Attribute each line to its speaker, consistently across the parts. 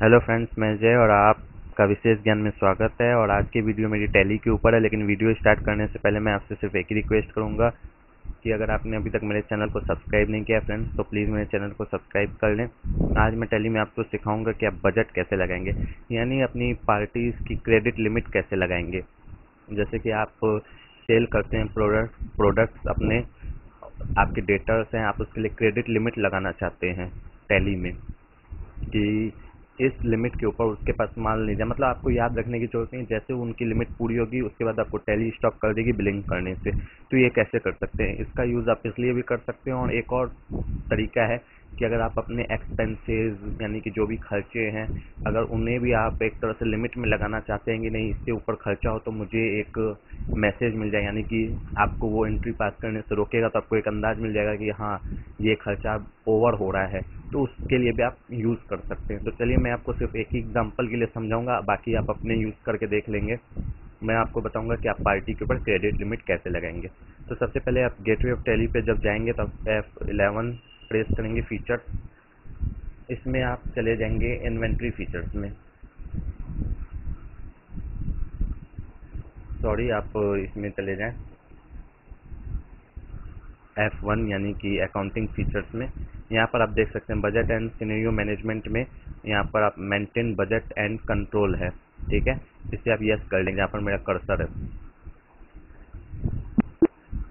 Speaker 1: Hello friends मैं जय और आपका विशेष ज्ञान में स्वागत है और आज की वीडियो मेरी टैली के ऊपर है, लेकिन वीडियो स्टार्ट करने से पहले मैं आपसे सिर्फ़ एक ही रिक्वेस्ट करूँगा कि अगर आपने अभी तक मेरे चैनल को सब्सक्राइब नहीं किया फ्रेंड्स तो प्लीज़ मेरे चैनल को सब्सक्राइब कर लें। आज मैं टैली में आपको सिखाऊँगा कि आप बजट कैसे लगाएँगे, यानी अपनी पार्टीज़ की क्रेडिट लिमिट कैसे लगाएँगे। जैसे कि आप सेल करते हैं प्रोडक्ट प्रोडक्ट्स अपने, आपके डेटर्स हैं, आप उसके लिए क्रेडिट लिमिट लगाना चाहते हैं टैली में, कि इस लिमिट के ऊपर उसके पास माल नहीं जाए मतलब आपको याद रखने की ज़रूरत नहीं जैसे उनकी लिमिट पूरी होगी, उसके बाद आपको टैली स्टॉप कर देगी बिलिंग करने से। तो ये कैसे कर सकते हैं? इसका यूज़ आप इसलिए भी कर सकते हैं और एक और तरीका है कि अगर आप अपने एक्सपेंसेस यानी कि जो भी खर्चे हैं, अगर उन्हें भी आप एक तरह से लिमिट में लगाना चाहते हैं कि नहीं इससे ऊपर खर्चा हो तो मुझे एक मैसेज मिल जाए, यानी कि आपको वो एंट्री पास करने से रोकेगा तो आपको एक अंदाज मिल जाएगा कि हाँ ये खर्चा ओवर हो रहा है। तो उसके लिए भी आप यूज़ कर सकते हैं। तो चलिए मैं आपको सिर्फ़ एक ही एग्ज़ाम्पल के लिए समझाऊँगा, बाकी आप अपने यूज़ करके देख लेंगे। मैं आपको बताऊँगा कि आप पार्टी के ऊपर क्रेडिट लिमिट कैसे लगाएँगे। तो सबसे पहले आप गेटवे ऑफ़ टेली पे जब जाएँगे, तब एफ़ इलेवन प्रेस करेंगे फीचर्स इसमें आप चले जाएँगे इन्वेंट्री फीचर्स में। सॉरी आप इसमें चले जाएँ। F1 यानी कि अकाउंटिंग फीचर्स में। यहाँ पर आप देख सकते हैं बजट एंड सिनेरियो मैनेजमेंट में यहाँ पर आप मेंटेन बजट एंड कंट्रोल है, ठीक है? इसे आप यस कर लेंगे, यहाँ पर मेरा कर्सर है।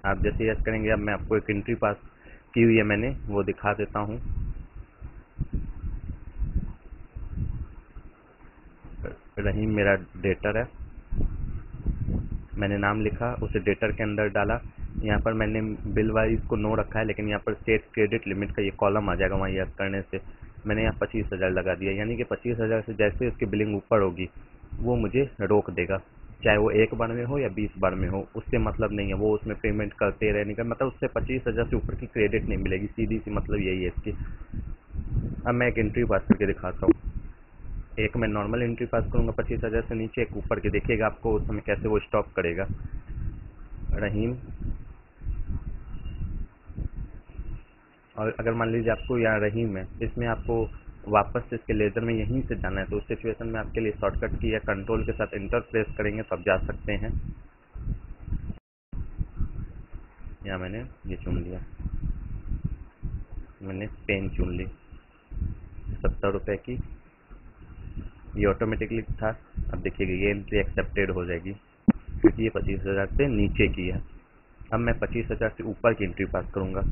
Speaker 1: आप जैसे यस करेंगे, अब मैं आपको एक एंट्री पास की हुई है, मैंने वो दिखा देता हूँ। रहीम मेरा डेटर है। मैंने नाम लिखा, उसे डेटर के अंदर डाला। यहाँ पर मैंने बिल वाइज को नो रखा है, लेकिन यहाँ पर स्टेट क्रेडिट लिमिट का ये कॉलम आ जाएगा वहाँ यस करने से। मैंने यहाँ पच्चीस हज़ार लगा दिया। यानी कि पच्चीस हज़ार से जैसे उसकी बिलिंग ऊपर होगी, वो मुझे रोक देगा। चाहे वो एक बार में हो या बीस बार में हो, उससे मतलब नहीं है। वो उसमें पेमेंट करते रहने का मतलब उससे पच्चीस हज़ार से ऊपर की क्रेडिट नहीं मिलेगी। सीधी सी मतलब यही है इसकी। अब मैं एक एंट्री पास करके दिखाता हूँ। एक मैं नॉर्मल एंट्री पास करूँगा पच्चीस हज़ार से नीचे, एक ऊपर के। देखिएगा आपको उस समय कैसे वो स्टॉप करेगा। रहीम और अगर मान लीजिए आपको यहाँ रहीम है इसमें आपको वापस से इसके लेज़र में यहीं से जाना है तो उस सिचुएशन में आपके लिए शॉर्टकट की या कंट्रोल के साथ इंटर प्रेस करेंगे तो आप जा सकते हैं। यहाँ मैंने ये चुन लिया। मैंने पेन चुन ली। सत्तर रुपये की। ये ऑटोमेटिकली था। अब देखिएगा ये एंट्री एक्सेप्टेड हो जाएगी। क्योंकि ये पच्चीस हज़ार से नीचे की है। अब मैं पच्चीस हज़ार से ऊपर की एंट्री पास करूँगा।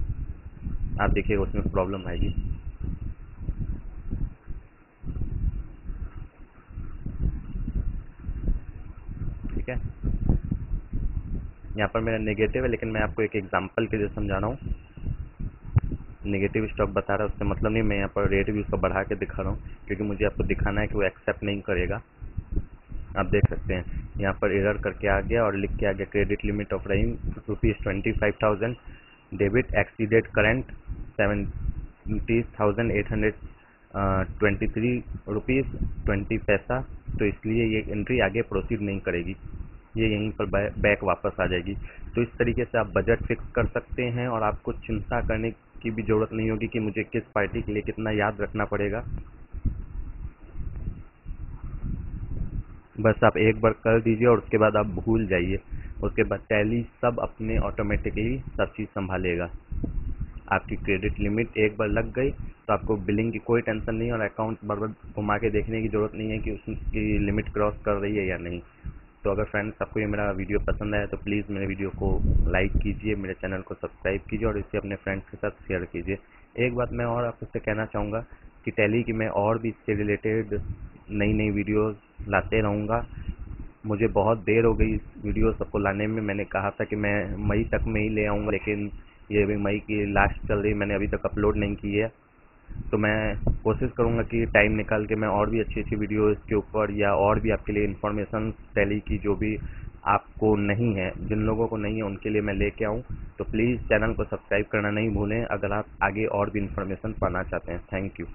Speaker 1: आप देखिएगा उसमें प्रॉब्लम आएगी। ठीक है? यहाँ पर मेरा नेगेटिव है, लेकिन मैं आपको एक एग्जांपल के लिए समझा रहा हूँ। नेगेटिव स्टॉक बता रहा है उससे मतलब नहीं, मैं यहाँ पर रेट भी उसका बढ़ा के दिखा रहा हूँ, क्योंकि मुझे आपको दिखाना है कि वो एक्सेप्ट नहीं करेगा। आप देख सकते हैं, यहाँ पर एरर करके आ गया और लिख के आ गया क्रेडिट लिमिट ऑफ़ रही rupees twenty five thousand debit exceeded current seventy thousand eight hundred twenty three rupees, twenty पैसा तो इसलिए ये एंट्री आगे प्रोसीड नहीं करेगी। ये यहीं पर बैक वापस आ जाएगी। तो इस तरीके से आप बजट फिक्स कर सकते हैं और आपको चिंता करने की भी ज़रूरत नहीं होगी कि मुझे किस पार्टी के लिए कितना याद रखना पड़ेगा। बस आप एक बार कर दीजिए और उसके बाद आप भूल जाइए। उसके बाद टैली सब अपने ऑटोमेटिकली सब चीज़ संभालेगा। आपकी क्रेडिट लिमिट एक बार लग गई तो आपको बिलिंग की कोई टेंशन नहीं और अकाउंट बार बार घुमा के देखने की ज़रूरत नहीं है कि उसकी लिमिट क्रॉस कर रही है या नहीं। तो अगर फ्रेंड्स आपको ये मेरा वीडियो पसंद आया तो प्लीज़ मेरे वीडियो को लाइक कीजिए, मेरे चैनल को सब्सक्राइब कीजिए और इसे अपने फ्रेंड्स के साथ शेयर कीजिए। एक बात मैं और आपसे कहना चाहूँगा कि टैली की मैं और भी इससे रिलेटेड नई नई वीडियोस लाते रहूँगा। मुझे बहुत देर हो गई इस वीडियो सबको लाने में। मैंने कहा था कि मैं मई तक में ही ले आऊँगा, लेकिन ये भी मई की लास्ट चल रही मैंने अभी तक अपलोड नहीं की है। तो मैं कोशिश करूँगा कि टाइम निकाल के मैं और भी अच्छी अच्छी वीडियो के ऊपर या और भी आपके लिए इन्फॉर्मेशन टैली की जो भी आपको नहीं है, जिन लोगों को नहीं है, उनके लिए मैं लेके आऊँ। तो प्लीज़ चैनल को सब्सक्राइब करना नहीं भूलें, अगर आप आगे और भी इन्फॉर्मेशन पाना चाहते हैं। Thank you